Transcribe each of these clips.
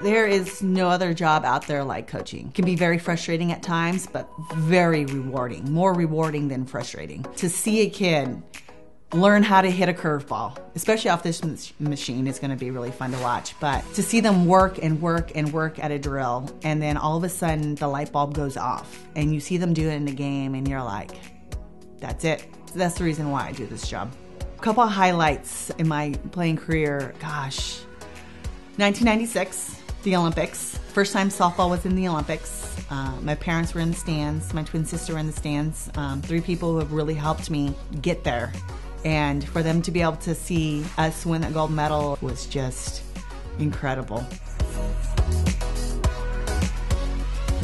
There is no other job out there like coaching. It can be very frustrating at times, but very rewarding. More rewarding than frustrating. To see a kid learn how to hit a curveball, especially off this machine, is going to be really fun to watch. But to see them work and work and work at a drill, and then all of a sudden the light bulb goes off, and you see them do it in the game, and you're like, that's it. That's the reason why I do this job. A couple of highlights in my playing career. Gosh, 1996 the Olympics. First time softball was in the Olympics. Uh, my parents were in the stands. My twin sister were in the stands. Um, three people who have really helped me get there. And for them to be able to see us win that gold medal was just incredible.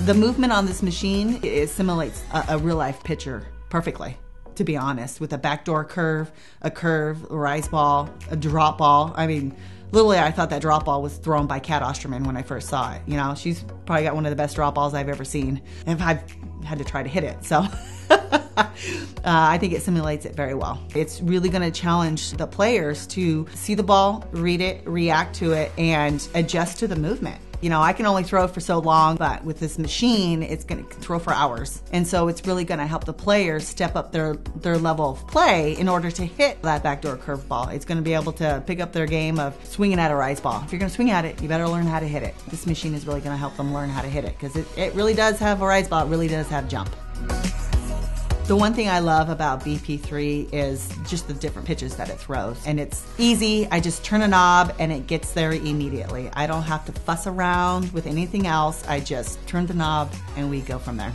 The movement on this machine simulates a, a real life pitcher perfectly to be honest, with a backdoor curve, a curve, a rise ball, a drop ball. I mean, literally, I thought that drop ball was thrown by Cat Osterman when I first saw it. You know, she's probably got one of the best drop balls I've ever seen. And I've had to try to hit it. So uh, I think it simulates it very well. It's really going to challenge the players to see the ball, read it, react to it, and adjust to the movement. You know, I can only throw for so long, but with this machine, it's going to throw for hours. And so it's really going to help the players step up their, their level of play in order to hit that backdoor curveball. It's going to be able to pick up their game of swinging at a rise ball. If you're going to swing at it, you better learn how to hit it. This machine is really going to help them learn how to hit it because it, it really does have a rise ball. It really does have jump. The one thing I love about BP3 is just the different pitches that it throws. And it's easy. I just turn a knob and it gets there immediately. I don't have to fuss around with anything else. I just turn the knob and we go from there.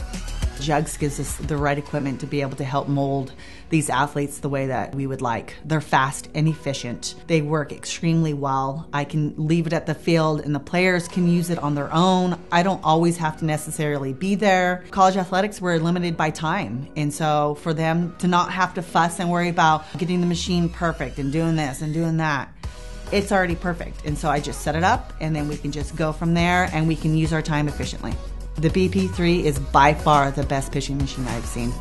Jugs gives us the right equipment to be able to help mold these athletes the way that we would like. They're fast and efficient. They work extremely well. I can leave it at the field and the players can use it on their own. I don't always have to necessarily be there. College athletics were limited by time. And so for them to not have to fuss and worry about getting the machine perfect and doing this and doing that, it's already perfect. And so I just set it up and then we can just go from there and we can use our time efficiently. The BP3 is by far the best pitching machine I've seen.